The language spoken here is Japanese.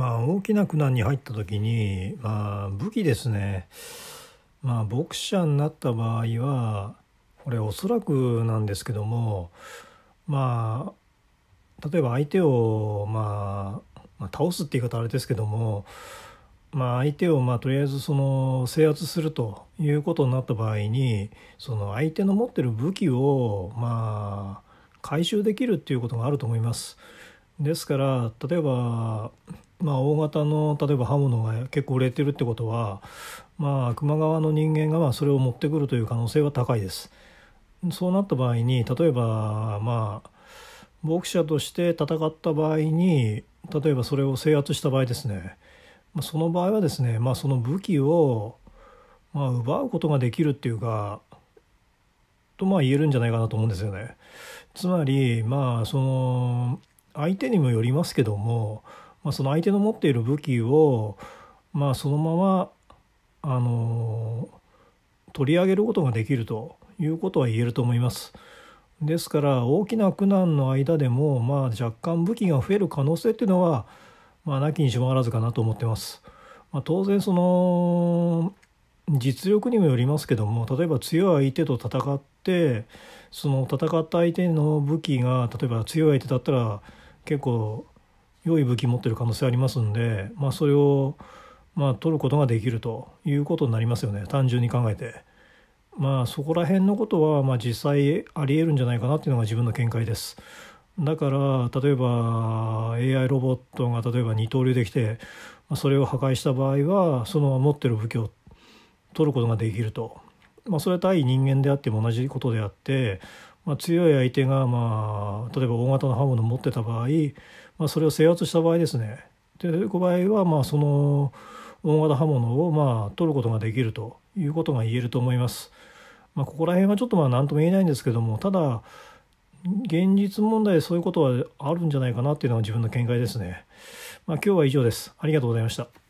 まあ大きな苦難に入った時に、まあ、武器ですねまあボクサーになった場合はこれおそらくなんですけどもまあ例えば相手を、まあ、まあ倒すって言い方あれですけどもまあ相手をまあとりあえずその制圧するということになった場合にその相手の持ってる武器をまあ回収できるっていうことがあると思います。ですから例えばまあ、大型の例えば刃物が結構売れてるってことは、まあ、熊川の人間がまあそれを持ってくるという可能性は高いです。そうなった場合に例えばまあボクサーとして戦った場合に例えばそれを制圧した場合ですね、まあ、その場合はですね、まあ、その武器をまあ奪うことができるっていうかとまあ言えるんじゃないかなと思うんですよね。つまりまあその相手にもよりますけどもまあ、その相手の持っている武器を、まあ、そのままあの取り上げることができるということは言えると思います。ですから大きな苦難の間でも、まあ、若干武器が増える可能性っていうのは、まあ、なきにしもあらずかなと思ってます。まあ、当然その実力にもよりますけども例えば強い相手と戦ってその戦った相手の武器が例えば強い相手だったら結構良い武器持ってる可能性ありますんで、まあ、それを、まあ、取ることができるということになりますよね単純に考えて。まあそこら辺のことはまあ実際ありえるんじゃないかなっていうのが自分の見解です。だから例えば AI ロボットが例えば二刀流できてそれを破壊した場合はその持ってる武器を取ることができると、まあ、それは対人間であっても同じことであって、まあ、強い相手がまあ例えば大型の刃物を持ってた場合まあ、それを制圧した場合ですねでいう場合はまあその大型刃物をまあ取ることができるということが言えると思います。まあ、ここら辺はちょっとまあ何とも言えないんですけどもただ現実問題そういうことはあるんじゃないかなっていうのが自分の見解ですね。まあ、今日は以上です。ありがとうございました。